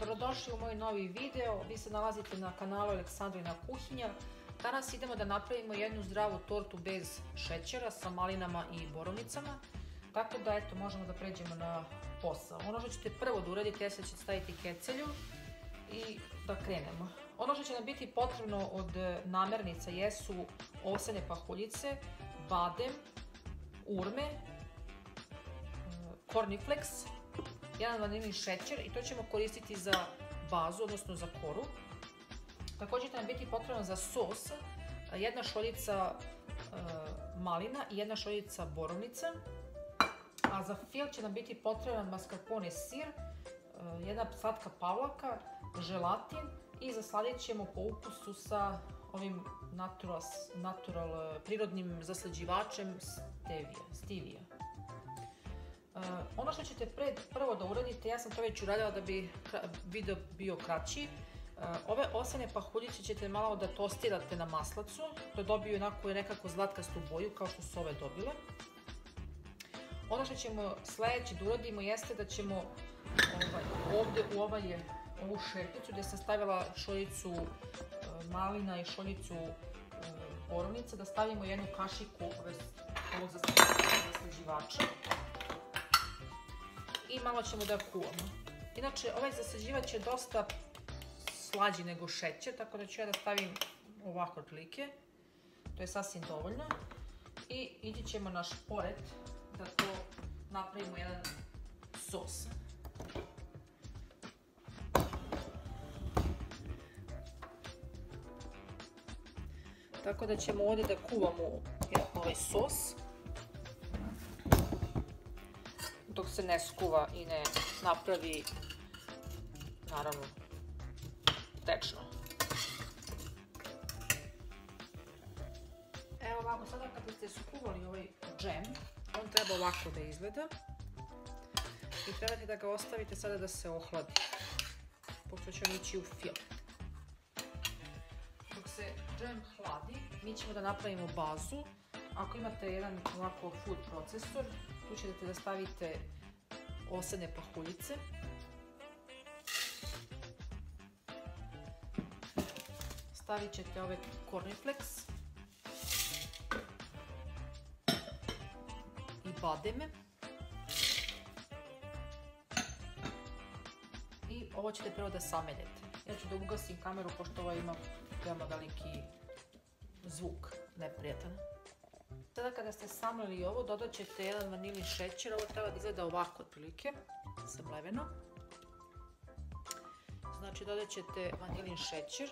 Dobrodošli u moj novi video, vi se nalazite na kanalu Aleksandrina kuhinja. Danas idemo da napravimo jednu zdravu tortu bez šećera sa malinama i borovnicama. Tako da eto, možemo da pređemo na posao. Ono što ćete prvo da uradite jeste ćete staviti kecelju i da krenemo. Ono što će nam biti potrebno od namernica jesu ovsene pahuljice, badem, urme, cornflakes, jedan vanilin šećer i to ćemo koristiti za bazu, odnosno za koru. Također će nam biti potrebno za sos jedna šoljica e, malina i jedna šoljica borovnica. A za fil će nam biti potreban mascarpone sir, e, jedna slatka pavlaka, želatin i zasladit ćemo po ukusu sa ovim natural, natural prirodnim zaslađivačem stevia. Uh, ono što ćete prvo da uradite, ja sam to već uradila da bi video bio kraći. Uh, ove osene pahuljiće ćete malo da tostirate na maslacu, da dobiju onako nekako zlatkastu boju kao što su ove dobile. Ono što ćemo sljedeće da uradimo jeste da ćemo ovaj, ovdje u ovaj, ovu šerpicu gdje sam stavila šoljicu uh, malina i šoljicu borovnice, da stavimo jednu kašiku ovog zaslađivača i malo ćemo da kuvamo. Inače, ovaj zasađivač je dosta slađi nego šećer, tako da ću ja da stavim ovako otprilike. To je sasvim dovoljno. I ići ćemo na šporet da to napravimo jedan sos. Tako da ćemo ovdje da kuvamo ovaj sos. Dok se ne skuva i ne napravi naravno tečno. Evo ovako, sada kad ste skuvali ovaj džem, on treba ovako da izgleda. I trebate da ga ostavite sada da se ohladi. Pošto će on ići u fil. Dok se džem hladi, mi ćemo da napravimo bazu. Ako imate jedan ovako food procesor, tu ćete da stavite osene pahuljice. Stavit ćete ove cornflakes i bademe. I ovo ćete prvo da sameljete. Ja ću da ugasim kameru pošto ovo ima veoma veliki zvuk neprijatan. Sada kada ste samlili ovo, dodat ćete jedan vanilin šećer. Ovo treba da izgleda ovako otprilike, samleveno. Znači dodat ćete vanilin šećer.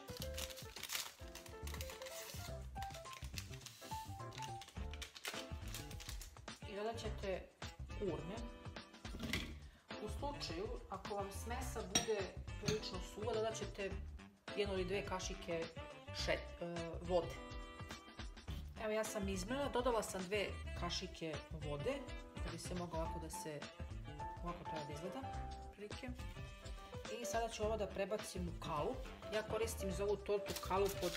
I dodat ćete urme. U slučaju, ako vam smesa bude prilično suva, dodat ćete jednu ili dve kašike e, vode. Evo ja sam izmjela, dodala sam dve kašike vode, da bi se moglo ovako da se, ovako treba da izgleda, prilike. I sada ću ovo da prebacim u kalup. Ja koristim za ovu tortu kalup od,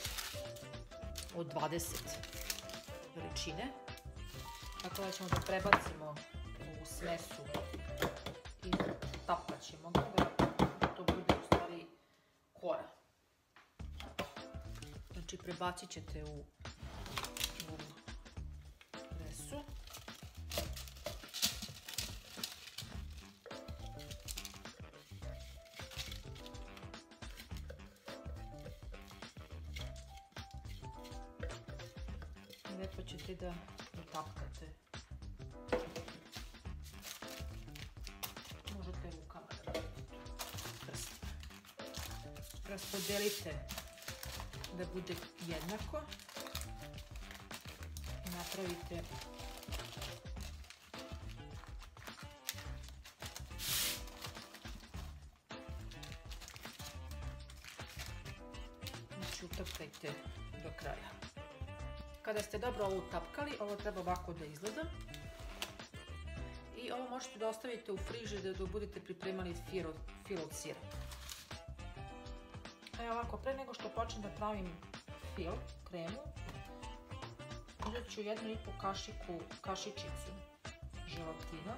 od 20 veličine. Tako da ćemo da prebacimo u smesu i tapat ćemo ga da to bude u stvari kora. Znači prebacit ćete u morate da utapkate. Možete rukama da. Raspodelite da bude jednako. Napravite Čutapkajte do kraja. Kada ste dobro ovo utapkali, ovo treba ovako da izgleda. I ovo možete da ostavite u friži da budete pripremali filo od sira. Ovako, pre nego što počnem da pravim fil, kremu, uzet ću jednu i po kašiku, kašičicu želatina.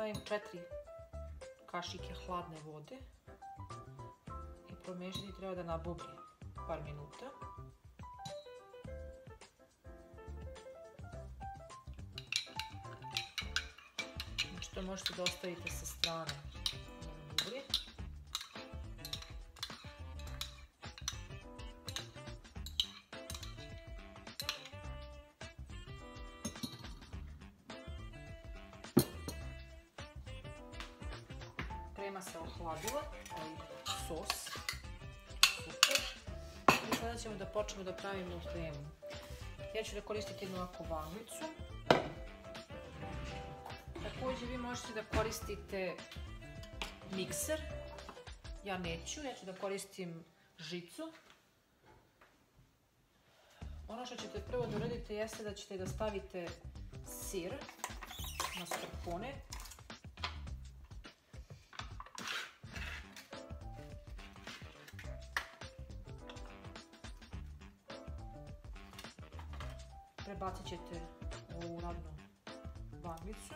Stavim četiri kašike hladne vode i promešati treba da nabubri par minuta. što možete da ostavite sa strane ćemo da počnemo da pravimo kremu. Ja ću da koristiti jednu ovakvu vanglicu. Također vi možete da koristite mikser. Ja neću, ja ću da koristim žicu. Ono što ćete prvo da uradite jeste da ćete da stavite sir na skrpone. Prebacit ćete u radnu vanglicu.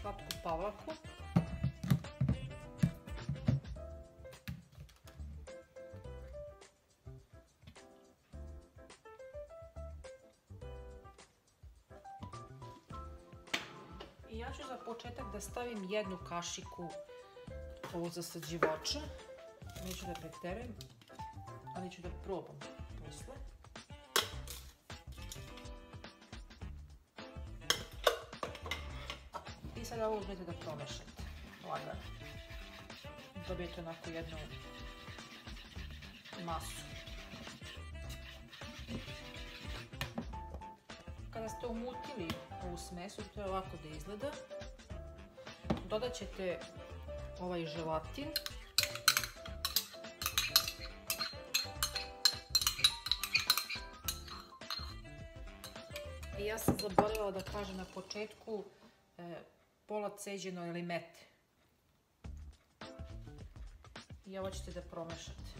Slatku pavlaku. I ja ću za početak da stavim jednu kašiku ovo zasađivača. Neću da preterujem, ali ću da probam sada ovo uzmete da promešate. Lagano. Dobijete onako jednu masu. Kada ste umutili ovu smesu, to je ovako da izgleda. Dodat ćete ovaj želatin. I ja sam zaboravila da kažem na početku pola ceđeno ili mete. I ovo ćete da promešate.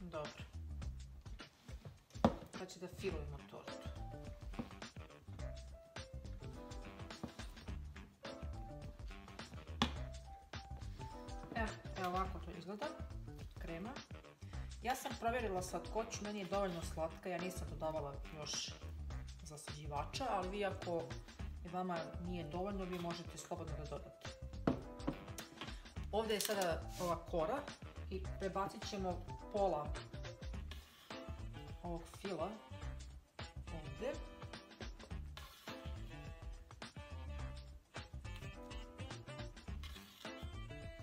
Dobro. Sad će da filujemo tortu. Evo, evo ovako to izgleda. Krema. Ja sam provjerila slatkoću, meni je dovoljno slatka, ja nisam dodavala još zasađivača, ali vi ako vama nije dovoljno, vi možete slobodno da dodate. Ovdje je sada ova kora i prebacit ćemo pola ovog fila ovdje.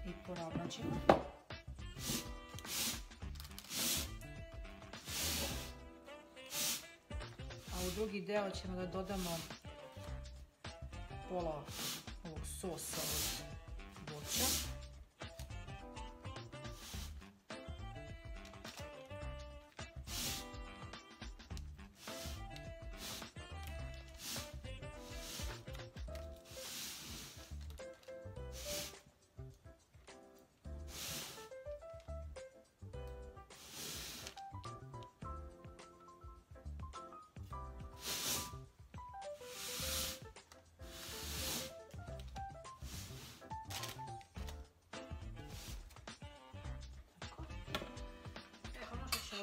I poravnat ćemo. A u drugi deo ćemo da dodamo pola ovog sosa od voća.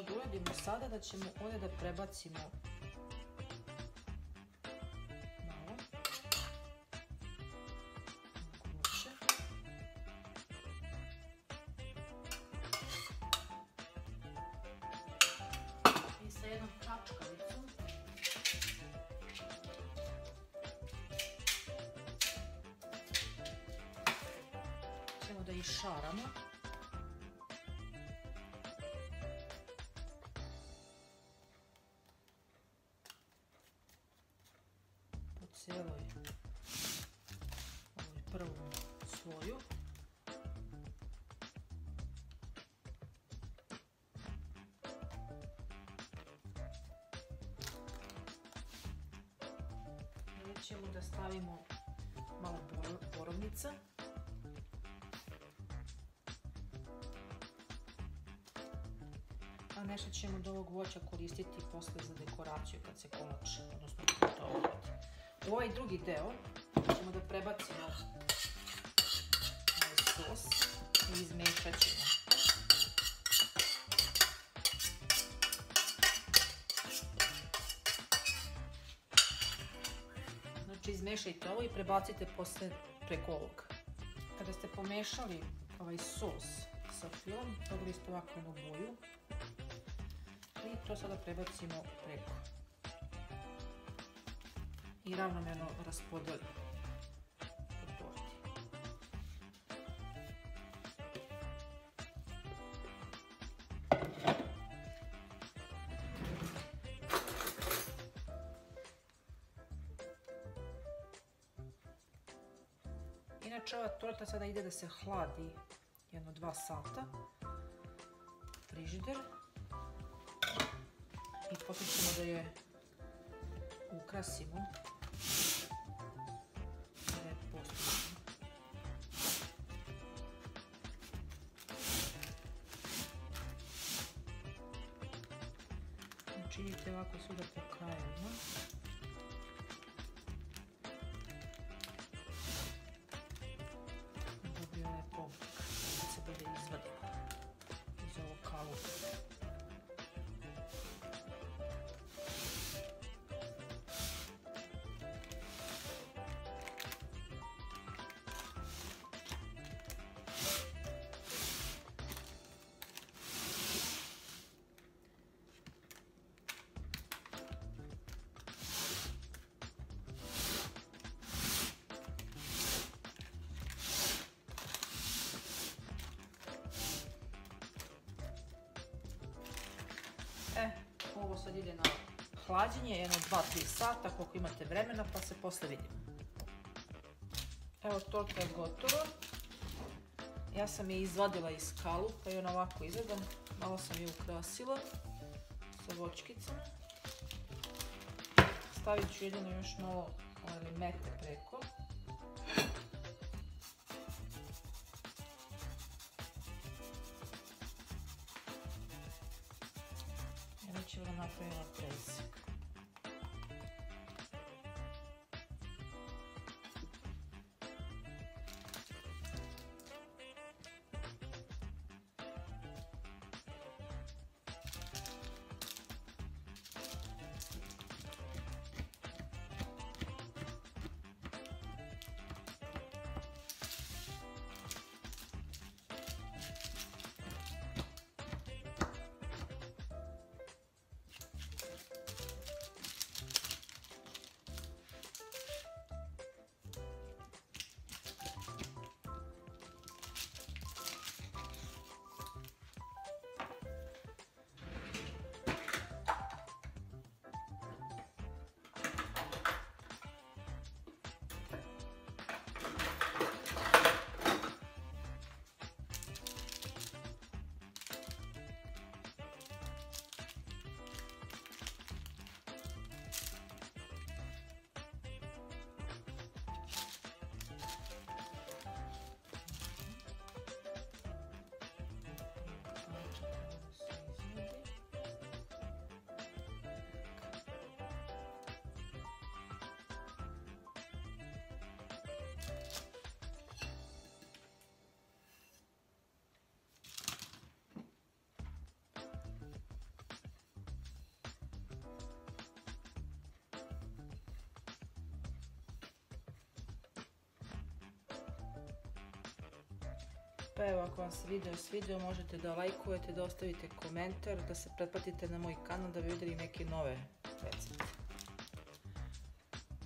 uradimo sada da ćemo ovdje da prebacimo cijeloj ovoj prvom sloju. Ovdje ćemo da stavimo malo bor- borovnica. A nešto ćemo od ovog voća koristiti posle za dekoraciju kad se kolač, odnosno putovati. U ovaj drugi deo ćemo da prebacimo ovaj sos i izmešat ćemo. Znači izmešajte ovo i prebacite posle preko ovog. Kada ste pomešali ovaj sos sa filom, dobili ste ovakvu boju. I to sada prebacimo preko. I ravnomjerno raspodeli po torti. Inače ova torta sada ide da se hladi jedno dva sata. Frižider. I potom ćemo da je ukrasimo. 続いては子育てかやな。E, ovo sad ide na hlađenje, jedno 2-3 sata, koliko imate vremena, pa se posle vidimo. Evo, torta je gotova. Ja sam je izvadila iz kalupa i ona ovako izgleda. Malo sam je ukrasila sa vočkicama. Stavit ću jedino još malo limete preko. Ja ću da Pa evo, ako vam se video svidio, možete da lajkujete, da ostavite komentar, da se pretplatite na moj kanal da bi neke nove recepte.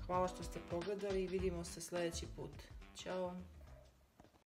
Hvala što ste pogledali i vidimo se sljedeći put. Ćao!